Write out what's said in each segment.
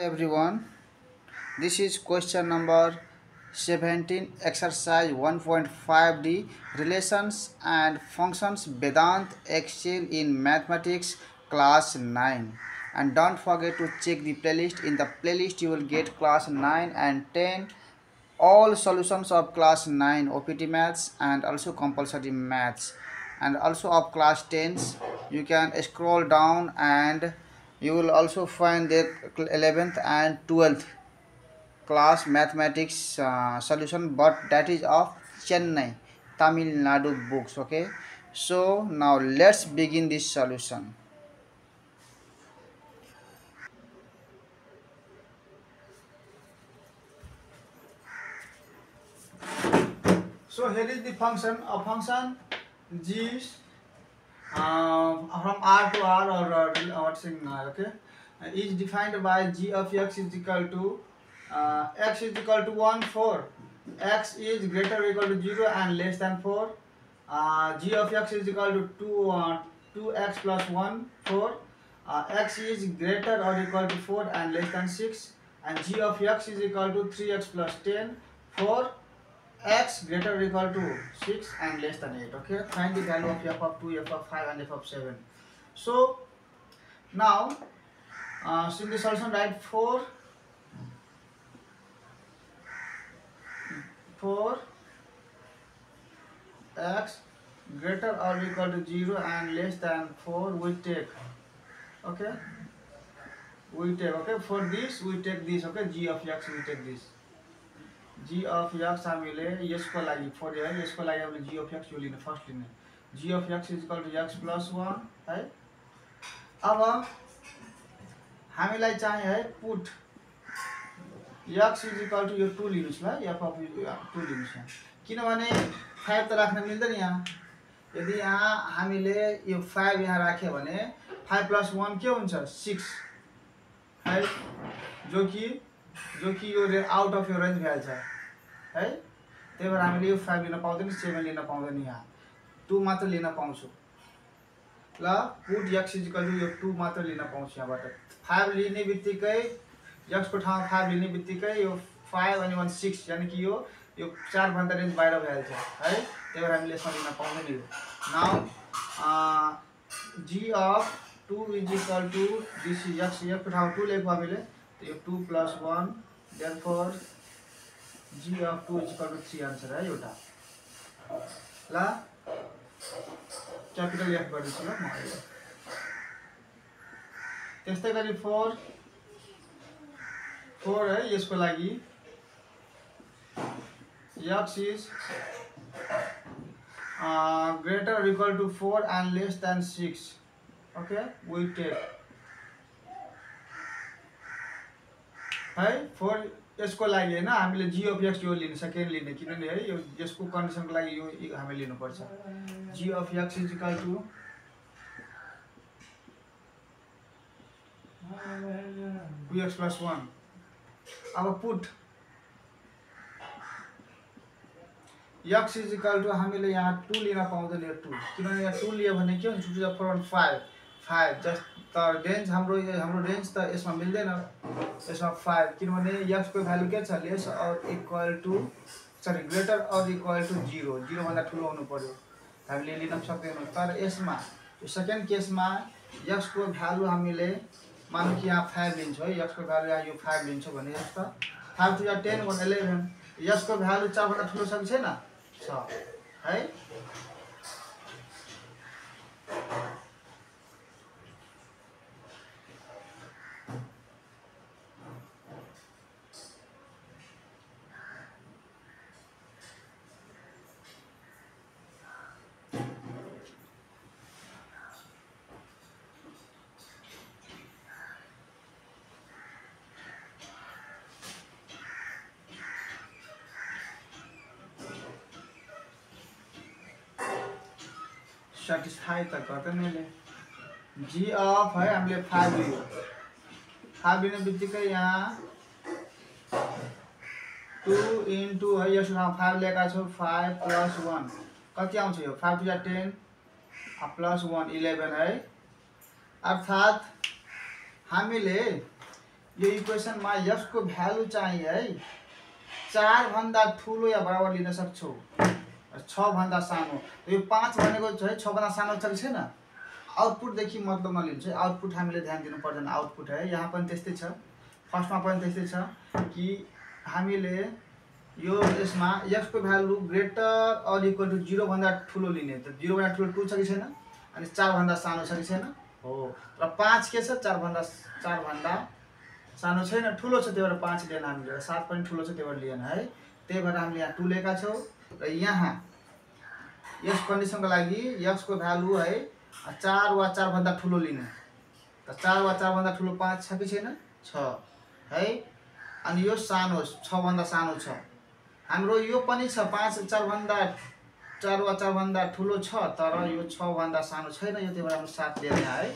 everyone. This is question number 17 exercise 1.5d relations and functions vedant excel in mathematics class 9 and don't forget to check the playlist. In the playlist you will get class 9 and 10 all solutions of class 9 opt maths and also compulsory maths. And also of class 10s you can scroll down and you will also find the 11th and 12th class mathematics uh, solution but that is of chennai tamil nadu books okay? So now let's begin this solution. So here is the function a function g from r to r or uh, what's in uh, okay uh, is defined by g of x is equal to uh, x is equal to 1 4 x is greater or equal to 0 and less than 4 uh, g of x is equal to 2 uh, 2x plus 1 4 uh, x is greater or equal to 4 and less than 6 and g of x is equal to 3x plus 10 4 x greater or equal to 6 and less than 8 okay? Find the value of f of 2 f of 5 and f of 7 so now uh, in the solution write 4 4 x greater or equal to 0 and less than 4 we take okay? We take okay? For this we take this okay? G of x we take this G of X हामीले यसको लागि four है यसको लागि हामीले जी of x यो लिने first लिने। G of X is equal to X plus one है? अब हामीलाई चाहिँ है put X is equal to यो टू लिनुहोस् ल एफ अफ टू लिनुहोस् यहाँ। किनभने फाइभ त राख्न मिल्दैन यहाँ। यदि यहाँ हामीले यो फाइभ यहाँ राख्यो भने फाइभ प्लस वान के हुन्छ? सिक्स फाइभ जो कि जो कि यो आउट अफ यो रेन्ज भइहाल्छ। है? त्यही भएर हामीले यो फाइभ लिन पाउँदैन सेभेन लिन पाउँदैन यहाँ। टू मात्र लिन पाउँछु। ल पुट यक्स इजिकल यो टू मात्र लिन पाउँछु यहाँबाट। फाइभ लिने बित्तिकै यक्सको ठाउँमा फाइभ लिने बित्तिकै यो फाइभ अनि वान सिक्स यानि कि यो यो चारभन्दा रेन्ज बाहिर भइहाल्छ, है? त्यही भएर हामीले यसमा लिन पाउँदैन यो। Now G of two is equal to this X यक्सको ठाउँमा टू लेखौँ हामीले two plus one one therefore G of two is equal to three answer है एउटा ल क्यापिटल एफ़ गरिदिन्छु ल म त्यस्तै गरी फोर फोर है यसको लागि X is greater equal to four and less than six okay we take है? फोर यसको लागि होइन हामीले जिओफएक्स यो लिने सेकेन्ड लिने किनभने है यो यसको कन्डिसनको लागि यो हामी लिनुपर्छ। G of X is equal to X plus one अब put X is equal to हामीले यहाँ टू लिन पाउँदैन यो टू किनभने यहाँ टू लियो भने के हुन्छ two four one five five just त रेन्ज हाम्रो हाम्रो रेन्ज त यसमा मिल्दैन। यसमा फाइभ किनभने यक्सको भ्यालु के छ less or equal to sorry greater or equal to zero जिरोभन्दा ठुलो हुनु पऱ्यो हामीले लिन सक्दैनौँ। तर यसमा सेकेन्ड केसमा यक्सको भ्यालु हामीले मानौँ कि यहाँ फाइभ लिन्छौँ है। यक्सको भ्यालु यहाँ यो फाइभ लिन्छौँ भने यस्तो फाइभ टु या टेन वान इलेभेन यसको भ्यालु चारभन्दा ठुलो छ कि छैन? छ। है? सेटिस्फाई त गर्दैन यसले जी अफ है हामीले फाइभ लियो फाइभ लिने बित्तिकै यहाँ टु इन्टु है यसको ठाउँमा फाइभ लिएका छौँ फाइभ प्लस वान कति आउँछ यो? फाइभ टु या टेन प्लस वान इलेभेन है। अर्थात् हामीले यो इक्वेसनमा यसको भ्यालु चाहिँ है चारभन्दा ठुलो या बराबर लिन सक्छौ। छभन्दा सानो। यो पाँच भनेको चाहिँ छभन्दा सानो छ कि छैन आउटपुटदेखि मतलब नलिन्छ आउटपुट हामीले ध्यान दिनु पर्दैन। आउटपुट है यहाँ पनि त्यस्तै छ। फर्स्टमा पनि त्यस्तै छ कि हामीले यो यसमा एक्सको value greater or equal to जिरोभन्दा ठुलो लिने। त जिरोभन्दा ठुलो टु छ कि छैन? अनि चारभन्दा सानो छ कि छैन? हो। र पाँच के छ? चारभन्दा चारभन्दा सानो छैन। ठुलो छ त्यही भएर पाँच लिएन हामीले। सात पनि ठुलो छ त्यही भएर लिएन है। त्यही भएर हामीले यहाँ टु लिएका छौँ। र यहाँ यस कन्डिसनको लागि यसको भ्यालु है चार वा चारभन्दा ठुलो लिने। त चार वा चारभन्दा ठुलो पाँच छ कि छैन? छ है? अनि यो सानो छभन्दा सानो छ। हाम्रो यो पनि छ पाँच चारभन्दा चार वा चारभन्दा ठुलो छ तर यो छभन्दा सानो छैन यो त्यही भएर हाम्रो सात लिएर है?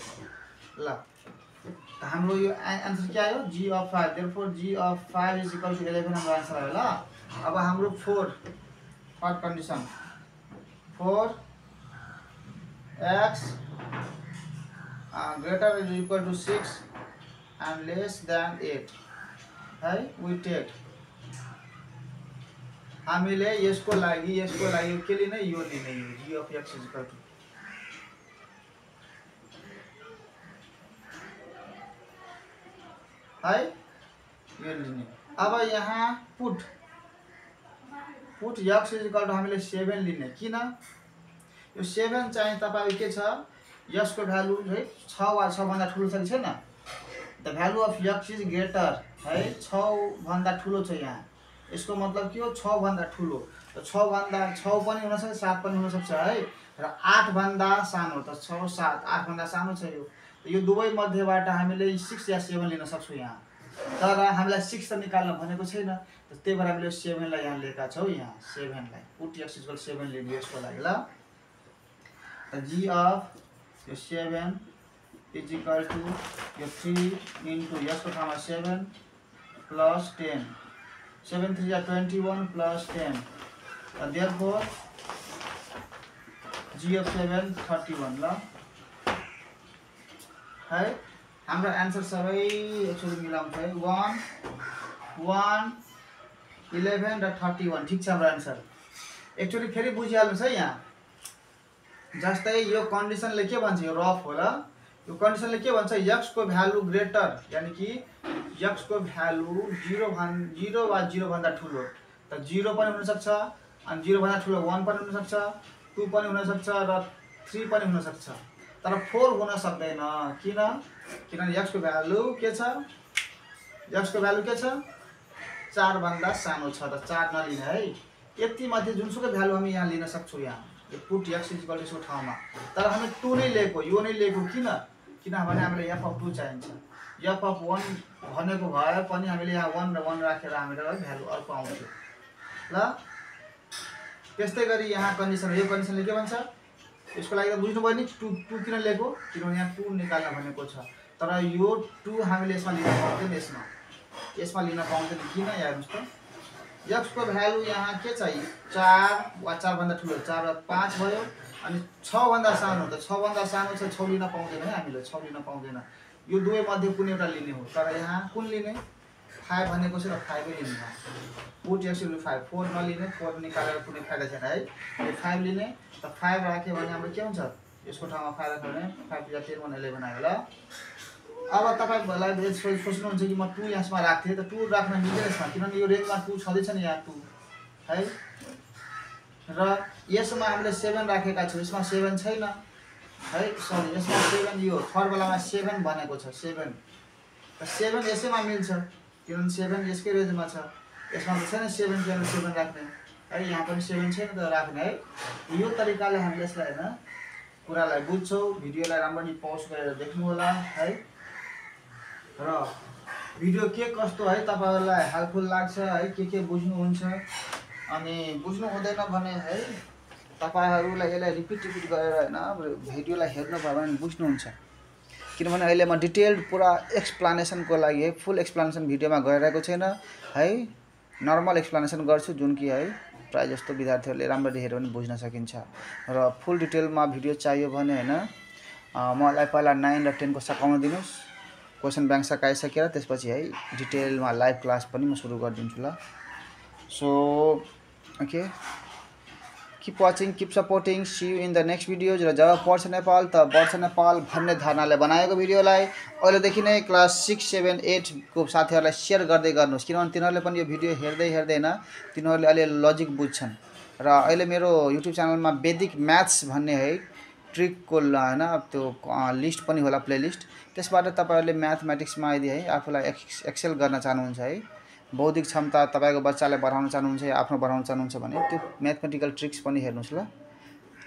ल त हाम्रो यो एन्सर के आयो? G of five there four g of five is equal to eleven हाम्रो एन्सर आयो ल। अब हाम्रो four third condition four x greater is equal to six and less than eight. है? वी टेक हामीले यसको लागि यसको लागि के लिने यो लिने g of x is equal to है? लिने अब यहाँ put put x is equal to हामीले सेभेन लिने। किन? यो सेभेन चाहिँ तपाईँ के छ? यसको भ्यालु है छ वा छभन्दा ठुलो छ कि छैन? The value of x is greater है? छभन्दा ठुलो छ यहाँ। यसको मतलब के हो? छभन्दा ठुलो। र छभन्दा छ पनि हुनसक्छ सात पनि हुनसक्छ है? र आठभन्दा सानो त छ सात। आठभन्दा सानो छ यो। यो दुवै मध्येबाट हामीले सिक्स या सेभेन लिन सक्छौँ यहाँ। तर हामीलाई सिक्स त निकाल्न भनेको छैन। त्यही भएर हामीले सेभेनलाई यहाँ लिएका छौँ यहाँ सेभेनलाई। पुट एक्स इक्वल सेभेन लिने यसको लागि ल। जी अफ यो सेभेन इज इक्वल टु यो थ्री इन्टु यसको ठाउँमा seven plus ten seven three yeah twenty one plus ten there four g of seven thirty one ल। है हाम्रो एन्सर सबै एकचोटि मिलाउँछ है। वान वान इलेभेन र थर्टी वान ठिक छ हाम्रो एन्सर एकचोटि फेरि बुझिहाल्नुहोस् है यहाँ। जस्तै यो कन्डिसनले के भन्छ? यो रफ होला। यो कन्डिसनले के भन्छ? यक्सको भ्यालु ग्रेटर यानि कि यक्सको भ्यालु जिरो भन् जिरो वा जिरोभन्दा ठुलो। त जिरो पनि हुनसक्छ अनि जिरोभन्दा ठुलो वान पनि हुनसक्छ टू पनि हुनसक्छ र थ्री पनि हुनसक्छ। तर फोर हुन सक्दैन। किन? किनभने यक्सको भ्यालु के छ? यक्सको भ्यालु के छ? चारभन्दा सानो छ त चार नलिने है। यति मध्ये जुनसुकै भ्यालु हामी यहाँ लिन सक्छौँ यहाँ। यो पुट एक्स इजिकल यसको ठाउँमा। तर हामी टू नै लिएको यो नै लिएको किन? किनभने हामीलाई एफ अफ टू चाहिन्छ। एफ अफ वान भनेको भए पनि हामीले यहाँ वान र वान राखेर हामीले भ्यालु अर्को आउँथ्यो। ल? त्यस्तै गरी यहाँ कन्डिसन यो कन्डिसनले के भन्छ? यसको लागि त बुझ्नुभयो नि टु टू किन लिएको किनभने यहाँ टू निकाल्न भनेको छ। तर यो टू हामीले यसमा लिन पाउँदैन यसमा। यसमा लिन पाउँदैन किन? हेर्नुहोस् त। यक्सको भ्यालु यहाँ के चाहियो चार वा चारभन्दा ठुलो। चार वा पाँच भयो अनि छभन्दा सानो त छभन्दा सानो छ छौ लिन पाउँदैन है हामीले। छौ लिन पाउँदैन। यो दुवै मध्ये कुनै एउटा लिने हो? तर यहाँ कुन लिने? फाइभ भनेको छ र फाइभै लिने पुट एक्स फाइभ फोर नलिने फोर निकालेर कुनै फाइदा छैन है। यो फाइभ लिने त फाइभ राख्यो भने हाम्रो के हुन्छ? यसको ठाउँमा फाइभ राख्यो भने फाइभ या टेन वान इलेभेन आयो ल अब तपाईँहरूलाई सोच्नुहुन्छ कि म टु यसमा राख्थेँ त टु राख्न मिल्दैन यसमा। किनभने यो रेन्जमा टु छँदैछ नि यहाँ टु है। र यसमा हामीले सेभेन राखेका छौँ यसमा सेभेन छैन है। सरी यसमा सेभेन यो थर्ड सेभेन भनेको छ सेभेन। त सेभेन यसैमा मिल्छ। किनभने सेभेन यसकै रेन्जमा छ। यसमा त छैन सेभेन किनभने सेभेन राख्ने। है यहाँ पनि सेभेन छैन त राख्ने है। यो तरिकाले हामीले यसलाई होइन कुरालाई बुझ्छौँ भिडियोलाई राम्ररी पज गरेर देख्नु होला है। र भिडियो के कस्तो है तपाईँहरूलाई हेल्पफुल लाग्छ है के के बुझ्नुहुन्छ? अनि बुझ्नु हुँदैन भने है तपाईँहरूलाई यसलाई रिपिट रिपिट गरेर होइन भिडियोलाई हेर्नुभयो भने बुझ्नुहुन्छ। किनभने अहिले म डिटेल्ड पुरा एक्सप्लानेसनको लागि है फुल एक्सप्लानेसन भिडियोमा गइरहेको छैन है। नर्मल एक्सप्लानेसन गर्छु जुन कि है प्रायः जस्तो विद्यार्थीहरूले राम्ररी हेऱ्यो भने बुझ्न सकिन्छ। र फुल डिटेलमा भिडियो चाहियो भने होइन मलाई पहिला नाइन र टेनको सकाउन दिनुहोस्। क्वेसन ब्याङ्क सकाइसकेर त्यसपछि है डिटेलमा लाइभ क्लास पनि म सुरु गरिदिन्छु ल। So okay keep watching keep supporting see you in the next videos र जब पढ्छ नेपाल त बढ्छ नेपाल भन्ने धारणाले बनाएको भिडियोलाई अहिलेदेखि नै क्लास सिक्स सेभेन एटको साथीहरूलाई सेयर गर्दै गर्नुहोस्। किनभने तिनीहरूले पनि यो भिडियो हेर्दै हेर्दैन। तिनीहरूले अहिले लजिक बुझ्छन्। र अहिले मेरो युट्युब च्यानलमा वेदिक म्याथ्स भन्ने है ट्रिकको होइन त्यो लिस्ट पनि होला प्लेलिस्ट। त्यसबाट तपाईँहरूले म्याथमेटिक्समा यदि है आफूलाई एक्स एक्सेल गर्न चाहनुहुन्छ है बौद्धिक क्षमता तपाईँको बच्चालाई बढाउन चाहनुहुन्छ या आफ्नो बढाउन चाहनुहुन्छ भने त्यो म्याथमेटिकल ट्रिक्स पनि हेर्नुहोस् ल।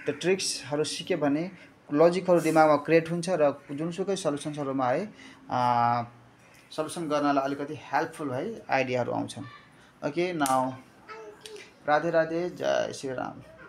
त्यो ट्रिक्सहरू सिक्यो भने लजिकहरू दिमागमा क्रिएट हुन्छ र जुनसुकै सल्युसन्सहरूमा है सल्युसन गर्नलाई अलिकति हेल्पफुल है आइडियाहरू आउँछन्। ओके नाउ राधे राधे जय श्रीराम।